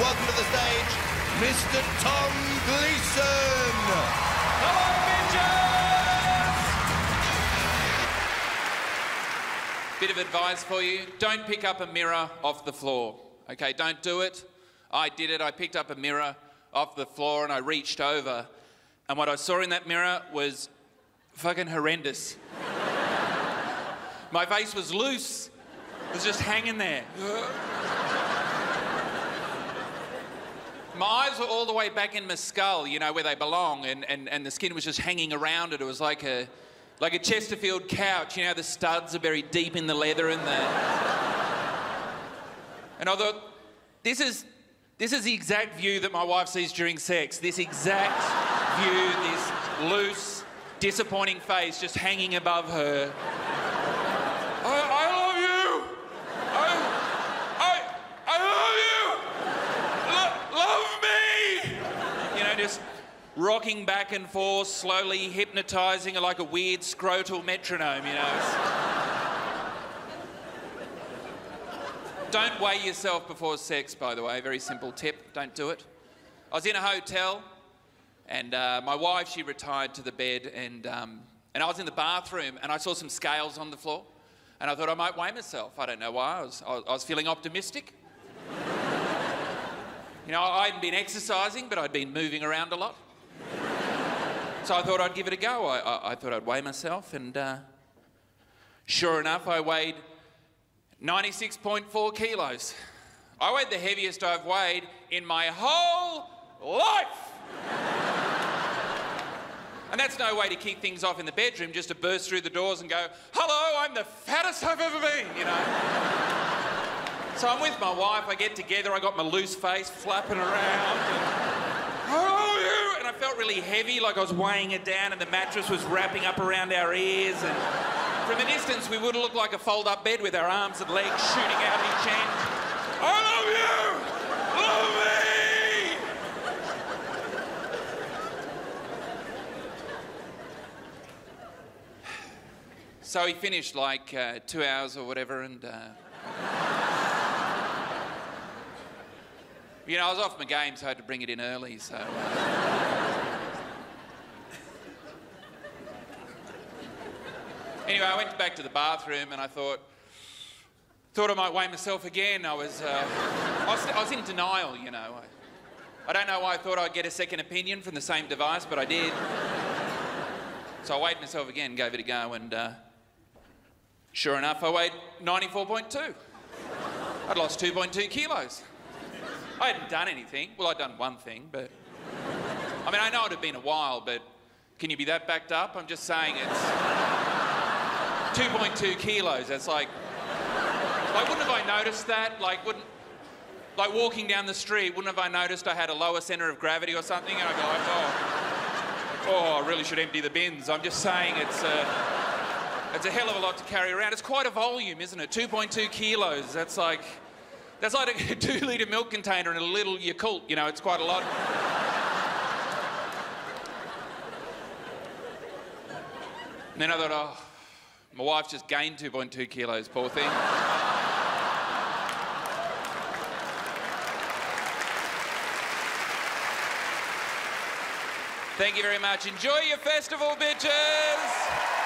welcome to the stage, Mr. Tom Gleeson. Hello, bitches! Bit of advice for you don't pick up a mirror off the floor. Okay, don't do it. I did it. I picked up a mirror off the floor and I reached over, and what I saw in that mirror was fucking horrendous. My face was loose, it was just hanging there. My eyes were all the way back in my skull, you know, where they belong, and, and, and the skin was just hanging around it. It was like a, like a Chesterfield couch, you know, the studs are buried deep in the leather and the. and I thought, this is, this is the exact view that my wife sees during sex. This exact view, this loose, disappointing face just hanging above her. I, I love you! I, I, I love you! Lo- love me! You know, just rocking back and forth, slowly hypnotising like a weird scrotal metronome, you know. Don't weigh yourself before sex, by the way. Very simple tip. Don't do it. I was in a hotel, and uh, my wife, she retired to the bed, and, um, and I was in the bathroom, and I saw some scales on the floor, and I thought I might weigh myself. I don't know why. I was, I was feeling optimistic. you know, I hadn't been exercising, but I'd been moving around a lot. So I thought I'd give it a go. I, I, I thought I'd weigh myself, and uh, sure enough, I weighed 96.4 kilos. I weighed the heaviest I've weighed in my whole life. and that's no way to keep things off in the bedroom, just to burst through the doors and go, hello, I'm the fattest I've ever been, you know. so I'm with my wife, I get together, I got my loose face flapping around. And! And I felt really heavy, like I was weighing it down, and the mattress was wrapping up around our ears. And from a distance, we would have looked like a fold up bed with our arms and legs shooting out each end. I love you! Love me! So he finished like uh, two hours or whatever, and. Uh... you know, I was off my game, so I had to bring it in early, so. Anyway, I went back to the bathroom and I thought, thought I might weigh myself again. I was, uh, I was, I was in denial, you know. I, I don't know why I thought I'd get a second opinion from the same device, but I did. So I weighed myself again, gave it a go, and uh, sure enough, I weighed 94.2. I'd lost 2.2 kilos. I hadn't done anything. Well, I'd done one thing, but. I mean, I know it had been a while, but can you be that backed up? I'm just saying it's. 2.2 kilos. That's like, like, wouldn't have I noticed that? Like, wouldn't, like walking down the street, wouldn't have I noticed I had a lower centre of gravity or something? And I go, oh, oh, I really should empty the bins. I'm just saying it's a, it's a hell of a lot to carry around. It's quite a volume, isn't it? 2.2 kilos. That's like, that's like a two litre milk container and a little Yakult. You know, it's quite a lot. And then I thought, oh. My wife just gained 2.2 kilos, poor thing. Thank you very much. Enjoy your festival, bitches!